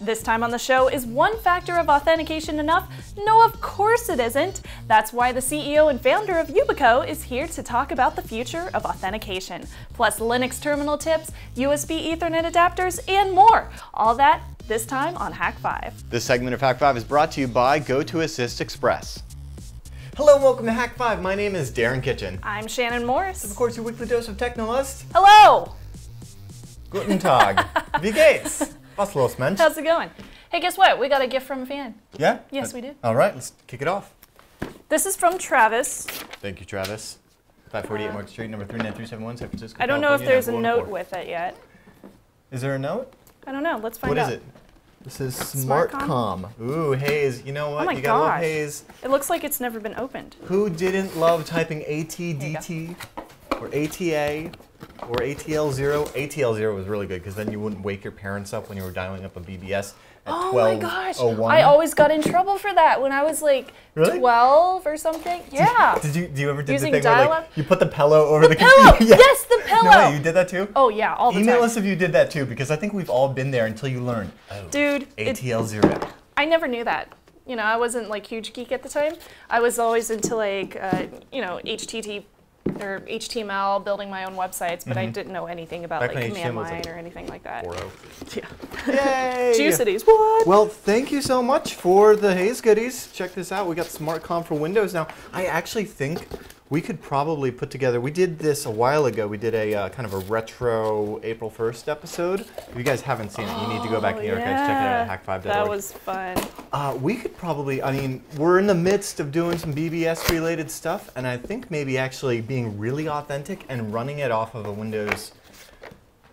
This time on the show, is one factor of authentication enough? No, of course it isn't. That's why the CEO and founder of Yubico is here to talk about the future of authentication, plus Linux terminal tips, USB Ethernet adapters, and more. All that this time on Hak5. This segment of Hak5 is brought to you by GoToAssist Express. Hello and welcome to Hak5. My name is Darren Kitchen. I'm Shannon Morris. Of course, your weekly dose of Technolust. Hello! Guten Tag. Wie geht's? Was los, Mensch? How's it going? Hey, guess what? We got a gift from a fan. Yeah? Yes, we did. All right, let's kick it off. This is from Travis. Thank you, Travis. 548 Market Street, number 39371, San Francisco. Uh, I don't know if there's a note with it yet. Is there a note? I don't know. Let's find What out. is it? This is Smartcom? SmartCom. Ooh, Hayes. You know what? Oh my you got a little gosh. Hayes. It looks like it's never been opened. Who didn't love typing ATDT or ATA or ATL0? ATL0 was really good because then you wouldn't wake your parents up when you were dialing up a BBS Oh my gosh. 1201. I always got in trouble for that when I was like Really? 12 or something. Yeah. Did you do you ever do Using the thing where like you put the pillow over the, pillow! Yeah. Yes, the pillow! No you did that too? Oh yeah, all the Email time. us if you did that too, because I think we've all been there until you learn. Oh, Dude, it, ATL0. I never knew that. You know, I wasn't like huge geek at the time. I was always into like, uh, you know, HTTP or HTML, building my own websites, but I didn't know anything about Mm-hmm. Back like command HTML line like, or anything like that. 4.0. Yeah. Yay! Geocities, what? Well, thank you so much for the Hayes goodies. Check this out. We got SmartCom for Windows now. I actually think we could probably put together. We did this a while ago. We did a uh, kind of a retro April 1st episode. If you guys haven't seen it, you need to go back in the archives. Check it out at hack5.org. That was fun. Uh, we could probably, I mean, we're in the midst of doing some BBS related stuff, and I think maybe actually being really authentic and running it off of a Windows.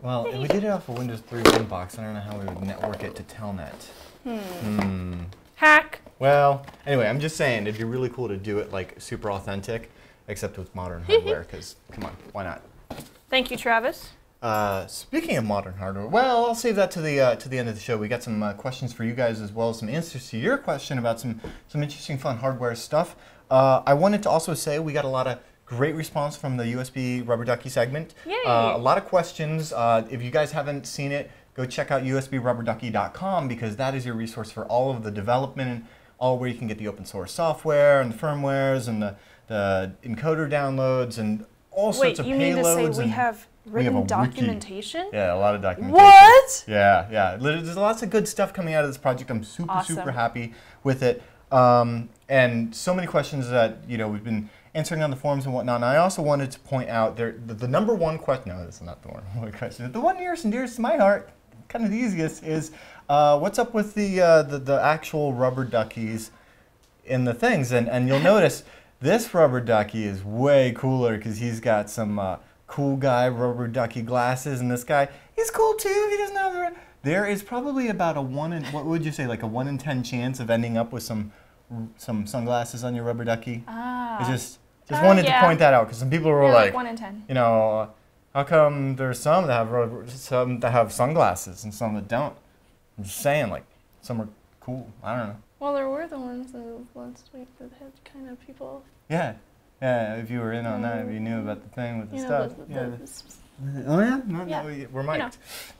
Well, if we did it off a Windows 3 box. I don't know how we would network it to Telnet. Hmm. Hack. Well, anyway, I'm just saying it'd be really cool to do it like super authentic, except with modern hardware, because come on, why not? Thank you, Travis. Uh, speaking of modern hardware, well, I'll save that to the uh, to the end of the show. We got some uh, questions for you guys as well as some answers to your question about some some interesting, fun hardware stuff. Uh, I wanted to also say we got a lot of great response from the USB Rubber Ducky segment. Yay. Uh, a lot of questions. Uh, if you guys haven't seen it, go check out usbrubberducky.com because that is your resource for all of the development and all where you can get the open source software and the firmwares and the, the encoder downloads and all Wait, sorts of you payloads. mean to say we have we have written wiki. documentation? yeah, a lot of documentation. What? Yeah, yeah. There's lots of good stuff coming out of this project. I'm super, Awesome. super happy with it. Um, and so many questions that you know we've been answering on the forums and whatnot. And I also wanted to point out there the, the number one question. No, this is not the one, one question. The one nearest and dearest to my heart, kind of the easiest, is uh, what's up with the, uh, the the actual rubber duckies in the things? And and you'll notice this rubber ducky is way cooler because he's got some uh, cool guy rubber ducky glasses, and this guy he's cool too. He doesn't have the. There is probably about a one in what would you say like a one in ten chance of ending up with some some sunglasses on your rubber ducky. Ah. I just just Uh, wanted yeah. to point that out because some people were Yeah, like, one in ten. you know, how come there's some that have rubber, some that have sunglasses and some that don't? I'm just saying, like, some are cool. I don't know. Well, there were the ones last week that had kind of people, Yeah, yeah. If you were in on that, if you knew about the thing with the you know, stuff. the, the, yeah. the, the- oh yeah. No, Yeah. no, we- we're You mic'd. know.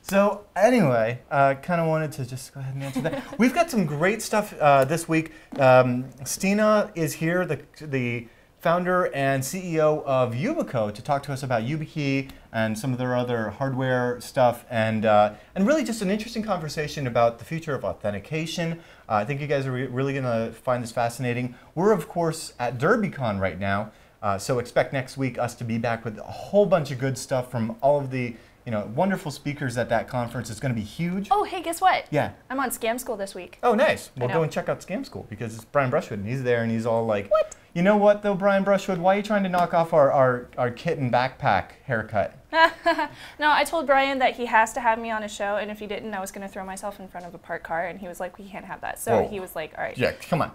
So anyway, uh, kind of wanted to just go ahead and answer that. We've got some great stuff uh, this week. Um, Stina is here, the the founder and CEO of Yubico, to talk to us about YubiKey and some of their other hardware stuff, and uh, and really just an interesting conversation about the future of authentication. Uh, I think you guys are re- really going to find this fascinating. We're of course at DerbyCon right now. Uh, so expect next week us to be back with a whole bunch of good stuff from all of the you know wonderful speakers at that conference. It's going to be huge. Oh, hey, guess what? Yeah. I'm on Scam School this week. Oh, nice. Well, go and check out Scam School because it's Brian Brushwood and he's there and he's all like, What? You know what though, Brian Brushwood? Why are you trying to knock off our our, our kitten backpack haircut? No, I told Brian that he has to have me on a show, and if he didn't, I was going to throw myself in front of a parked car, and he was like, "We can't have that." So Whoa. he was like, "All right." Yeah, come on,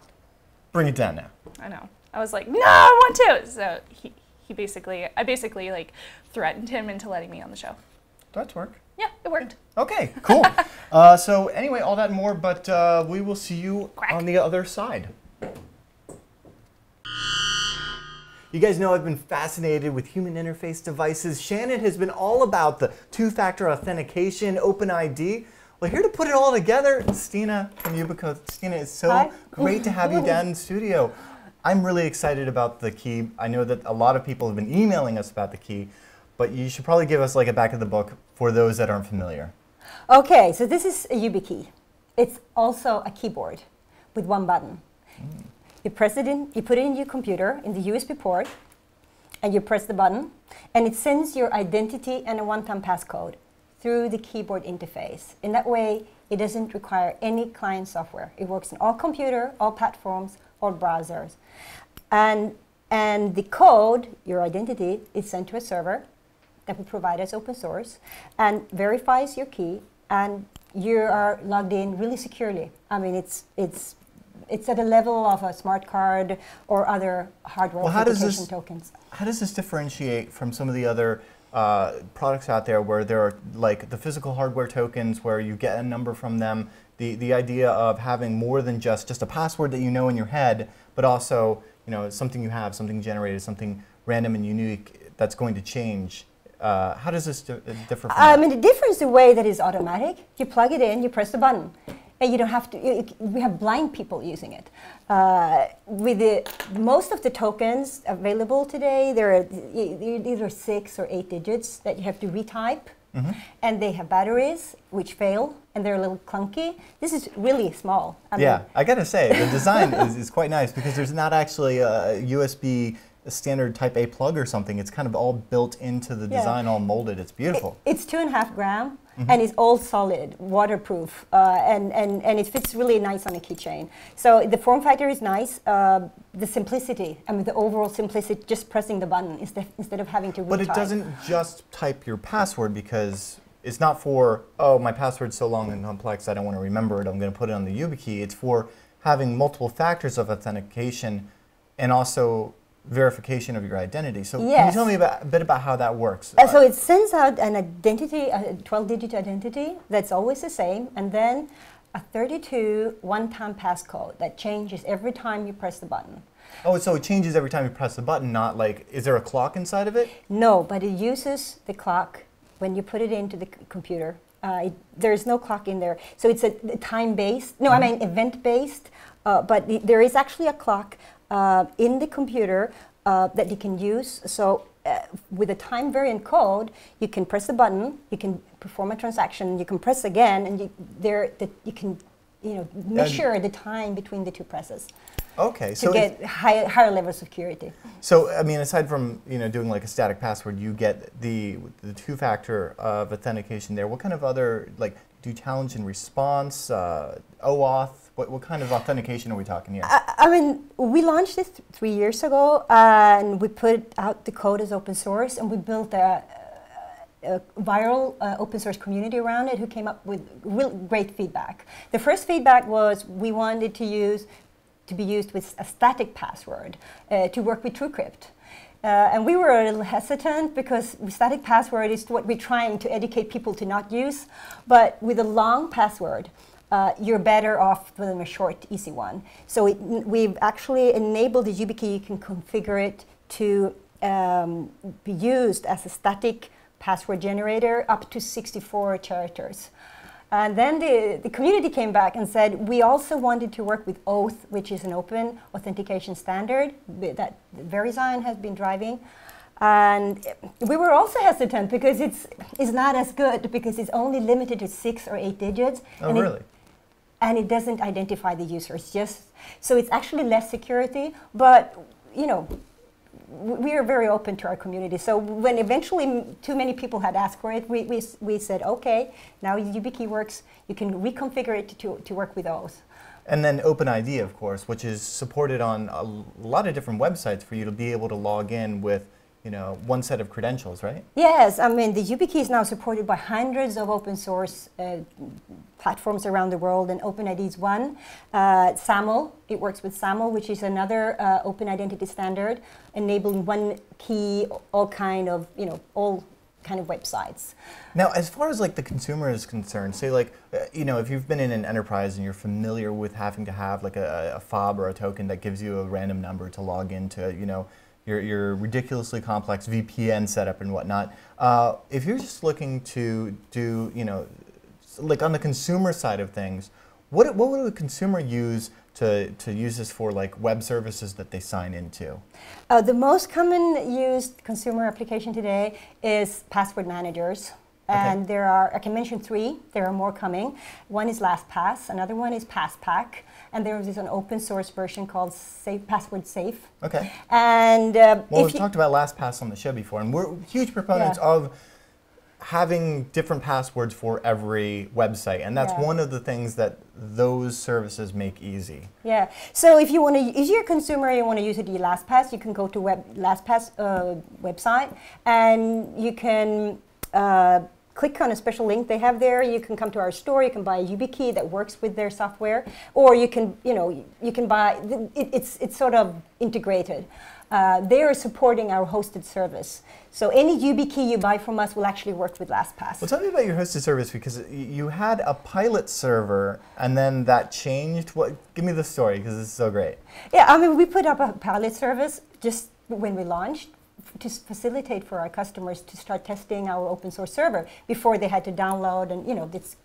bring it down now. I know. I was like, "No, I want to." So he he basically, I basically like threatened him into letting me on the show. That's work. Yeah, it worked. Okay, cool. uh, so anyway, all that and more, but uh, we will see you Quack. on the other side. You guys know I've been fascinated with human interface devices. Shannon has been all about the two-factor authentication, Open ID. Well, here to put it all together, Stina from Yubico. Stina, it's so Hi. great to have you down in studio. I'm really excited about the key. I know that a lot of people have been emailing us about the key but you should probably give us like a back of the book for those that aren't familiar. Okay, so this is a YubiKey. It's also a keyboard with one button. Mm. You press it in, you put it in your computer in the USB port, and you press the button, and it sends your identity and a one-time passcode through the keyboard interface. In that way, it doesn't require any client software. It works in all computer, all platforms, all browsers. And, and the code, your identity, is sent to a server that we provide as open source and verifies your key and you are logged in really securely. I mean, it's, it's, it's at a level of a smart card or other hardware Well, how does authentication this- tokens. How does this differentiate from some of the other uh, products out there where there are like the physical hardware tokens where you get a number from them? The, the idea of having more than just, just a password that you know in your head, but also you know something you have, something generated, something random and unique that's going to change. Uh, how does this di- differ from I that? mean, the difference the way that is automatic. You plug it in, you press the button, and you don't have to. You, we have blind people using it. Uh, with the most of the tokens available today, there are either six or eight digits that you have to retype, Mm-hmm. and they have batteries which fail, and they're a little clunky. This is really small. I mean, Yeah, I gotta say the design is, is quite nice because there's not actually a USB standard Type A plug or something. It's kind of all built into the Yeah. design, all molded. It's beautiful. It's two and a half gram, Mm-hmm. and it's all solid, waterproof, uh, and, and, and it fits really nice on a keychain. So the form factor is nice. Uh, the simplicity, I mean, the overall simplicity, just pressing the button instead, instead of having to But it doesn't just type your password because it's not for, oh, my password's so long and complex, I don't want to remember it, I'm going to put it on the YubiKey. It's for having multiple factors of authentication and also verification of your identity. So can you tell me about, a bit about how that works? Uh, so it sends out an identity, a 12-digit identity that's always the same, and then a 32 one-time passcode that changes every time you press the button. oh, so it changes every time you press the button, not like, is there a clock inside of it? No, but it uses the clock when you put it into the c- computer. Uh, it, there's no clock in there, so it's a, time-based. No, I mean event-based. Uh, but the, there is actually a clock uh, in the computer uh, that you can use. So uh, with a time variant code, you can press a button, you can perform a transaction, you can press again, and you, there that you can, you know, measure the time between the two presses Okay, to so get high, higher levels of security. So, I mean, aside from you know doing like a static password, you get the the two-factor of authentication there. What kind of other like do challenge and response, uh, OAuth? What, what kind of authentication are we talking here? I, I mean, we launched it th- three years ago, and we put out the code as open source, and we built a, a viral uh, open source community around it who came up with real great feedback. The first feedback was we wanted to use to be used with a static password uh, to work with TrueCrypt. Uh, and we were a little hesitant because static password is what we're trying to educate people to not use. But with a long password, uh, you're better off with a short, easy one. So it, we've actually enabled the YubiKey. You can configure it to um, be used as a static password generator up to 64 characters. And then the, the community came back and said, we also wanted to work with Oath, which is an open authentication standard that Verisign has been driving. And we were also hesitant because it's, it's not as good because it's only limited to six or eight digits. oh, and it- really? And it doesn't identify the user. It's just so it's actually less security, but you know, we are very open to our community. So when eventually too many people had asked for it, we, we, we said, okay, now YubiKey works. You can reconfigure it to, to work with Oath. And then OpenID, of course, which is supported on a lot of different websites for you to be able to log in with, you know, one set of credentials, right? Yes, I mean the YubiKey is now supported by hundreds of open source uh, platforms around the world, and OpenID is one. Uh, SAML, it works with SAML, which is another uh, open identity standard, enabling one key, all kind of you know all kind of websites. Now, as far as like the consumer is concerned, say like, uh, you know, if you've been in an enterprise and you're familiar with having to have like a, a fob or a token that gives you a random number to log into, you know, your, your ridiculously complex VPN setup and whatnot. Uh, if you're just looking to do, you know, like on the consumer side of things, what, what would a consumer use to, to use this for like web services that they sign into? Uh, the most common used consumer application today is password managers. And there are, I can mention three, there are more coming. One is LastPass, another one is PassPack, and there is an open source version called Safe Password Safe. Okay. And uh, Well, we've talked about LastPass on the show before, and we're huge proponents Yeah. of having different passwords for every website, and that's Yeah. one of the things that those services make easy. Yeah. So if you want to, if you're a consumer, and you want to use the LastPass, you can go to web LastPass uh, website, and you can uh, click on a special link they have there. You can come to our store. You can buy a YubiKey that works with their software, or you can, you know, you can buy. It, it's it's sort of integrated. Uh, they are supporting our hosted service. So any YubiKey you buy from us will actually work with LastPass. Well, tell me about your hosted service because you had a pilot server, and then that changed. What? Give me the story because this is so great. Yeah, I mean, we put up a pilot service just when we launched to facilitate for our customers to start testing our open source server before they had to download and, you know, it's,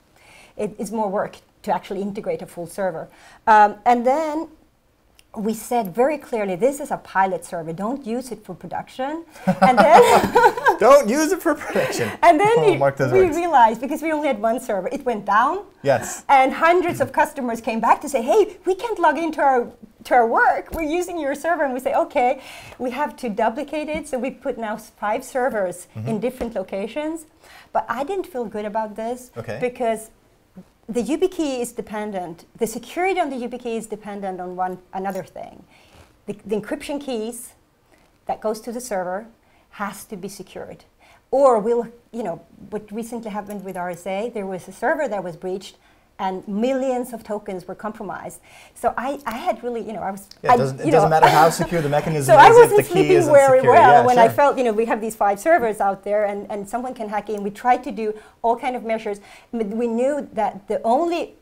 it's more work to actually integrate a full server. Um, and then we said very clearly, this is a pilot server, don't use it for production. and then Don't use it for production. And then Oh, we, we realized, because we only had one server, it went down. Yes. And hundreds of customers came back to say, hey, we can't log into our, to our work. We're using your server. And we say, okay, we have to duplicate it. So we put now five servers Mm-hmm. in different locations. But I didn't feel good about this Okay. because the YubiKey is dependent, the security on the YubiKey is dependent on one another thing. The, the encryption keys that goes to the server has to be secured. Or we'll, you know, what recently happened with RSA, there was a server that was breached and millions of tokens were compromised. So I, I had really, you know, I was. Yeah, it doesn't, it you doesn't matter how secure the mechanism so I is wasn't if the key sleeping very secure. well Yeah, when I felt, you know, we have these five servers out there and, and someone can hack in. We tried to do all kind of measures. But we knew that the only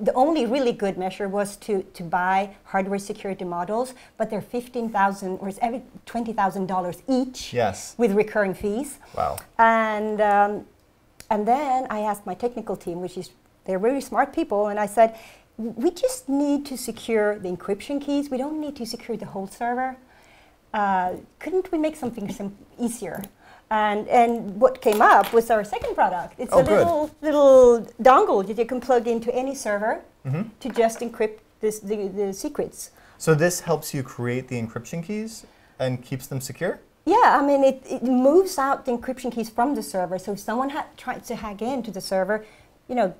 the only really good measure was to, to buy hardware security models, but they're fifteen thousand or every twenty thousand dollars each Yes. with recurring fees. Wow. And um, and then I asked my technical team, which is they're really smart people, and I said, we just need to secure the encryption keys. We don't need to secure the whole server. Uh, couldn't we make something sim- easier? And and what came up was our second product. It's Oh, a good. little little dongle that you can plug into any server Mhm. to just encrypt this, the, the secrets. So this helps you create the encryption keys and keeps them secure? Yeah, I mean, it, it moves out the encryption keys from the server. So if someone ha- tries to hack into the server, you know,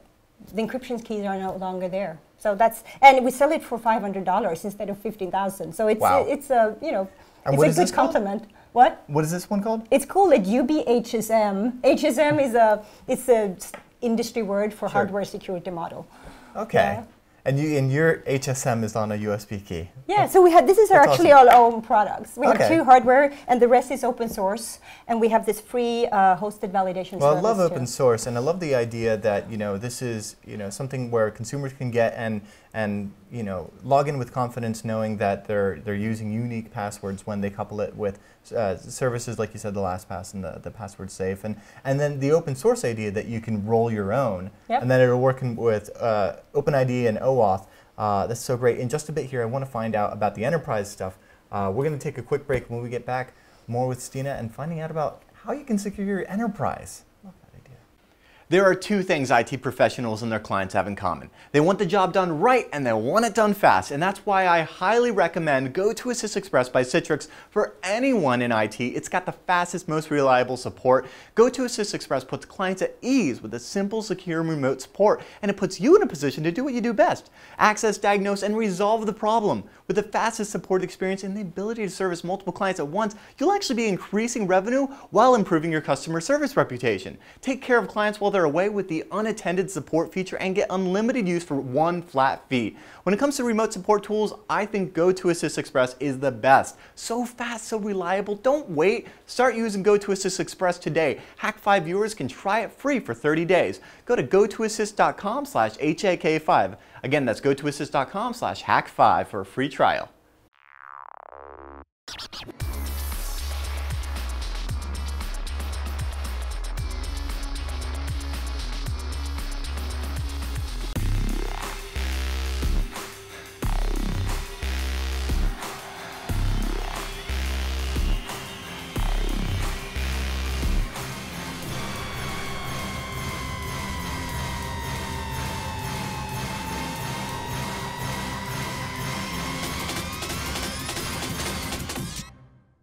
the encryption keys are no longer there. So that's, and we sell it for five hundred dollars instead of fifteen thousand. So it's Wow. it's a you know, And it's what a good compliment. called? What? What is this one called? It's called a YubiHSM. HSM is a it's a industry word for Sure. hardware security model. Okay. Yeah. And you and your HSM is on a USB key. Yeah, so we have this is our actually awesome. our own products. We Okay. have two hardware, and the rest is open source, and we have this free uh, hosted validation Well, I love too. open source, and I love the idea that you know this is you know something where consumers can get and and you know log in with confidence, knowing that they're they're using unique passwords when they couple it with uh, services like you said, the LastPass and the, the password safe, and and then the open source idea that you can roll your own, Yep. and then it'll work in with uh, OpenID and OAuth. Uh, that's so great. In just a bit here, I want to find out about the enterprise stuff. Uh, we're going to take a quick break. When we get back, more with Stina and finding out about how you can secure your enterprise. There are two things IT professionals and their clients have in common. They want the job done right and they want it done fast, and that's why I highly recommend GoToAssist Express by Citrix for anyone in IT. It's got the fastest, most reliable support. GoToAssist Express puts clients at ease with a simple, secure remote support, and it puts you in a position to do what you do best. Access, diagnose, and resolve the problem. With the fastest support experience and the ability to service multiple clients at once, you'll actually be increasing revenue while improving your customer service reputation. Take care of clients while away with the unattended support feature and get unlimited use for one flat fee. When it comes to remote support tools, I think GoToAssist Express is the best. So fast, so reliable, don't wait. Start using GoToAssist Express today. Hak5 viewers can try it free for 30 days. Go to gotoassist.com slash HAK5. Again, that's gotoassist.com slash hack5 for a free trial.